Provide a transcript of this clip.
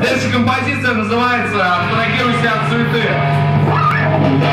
Следующая композиция называется «Абстрагируйся от суеты».